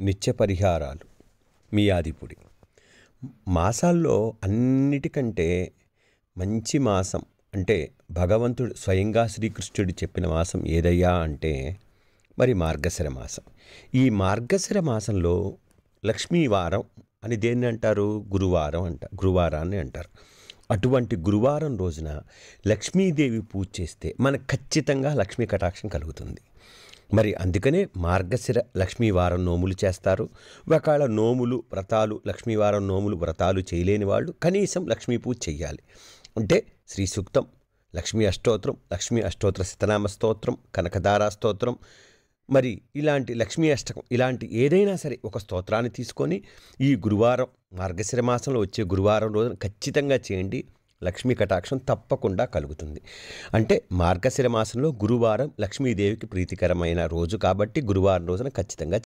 నిత్య పరిహారాలు. మీ ఆదిపుడి. మాసాల్లో అన్నిటికంటే మంచి మాసం అంటే భగవంతుడు స్వయంగా శ్రీకృష్ణుడు చెప్పిన మాసం ఏదయ్యా అంటే మరి మార్గశిర మాసం. ఈ మార్గశిర మాసంలో లక్ష్మీవారం అని దేన్ని అంటారు? గురువారం అంట గురువారాన్ని అంటారు. అటువంటి గురువారం రోజున లక్ష్మీదేవి పూజ చేస్తే మనకు ఖచ్చితంగా లక్ష్మీ కటాక్షం కలుగుతుంది. మరి అందుకనే మార్గశిర లక్ష్మీవారం నోములు చేస్తారు. ఒకవేళ నోములు వ్రతాలు లక్ష్మీవారం నోములు వ్రతాలు చేయలేని వాళ్ళు కనీసం లక్ష్మీ పూజ చెయ్యాలి. అంటే శ్రీ సూక్తం లక్ష్మీ అష్టోత్రం లక్ష్మీ అష్టోత్తర శతనామ స్తోత్రం కనకదారా స్తోత్రం మరి ఇలాంటి లక్ష్మీ అష్టకం ఇలాంటి ఏదైనా సరే ఒక స్తోత్రాన్ని తీసుకొని ఈ గురువారం మార్గశిర మాసంలో వచ్చే గురువారం రోజున ఖచ్చితంగా చేయండి. లక్ష్మీ కటాక్షం తప్పకుండా కలుగుతుంది. అంటే మార్గశిర మాసంలో గురువారం లక్ష్మీదేవికి ప్రీతికరమైన రోజు కాబట్టి గురువారం రోజున ఖచ్చితంగా